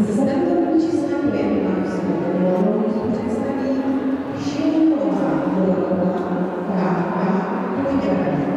Zastępem wycisnąłem na wspólną przedstawi siłowa droga powiedziałem.